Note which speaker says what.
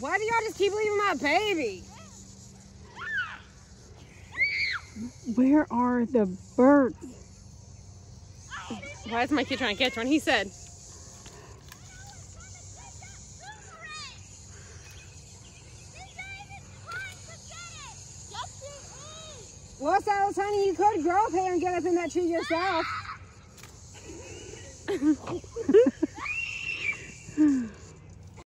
Speaker 1: Why do y'all just keep leaving my baby?
Speaker 2: Where are the birds?
Speaker 1: Why is my kid trying to catch one? He said. Well, Silas, honey, you could grow up here and get up in that tree yourself.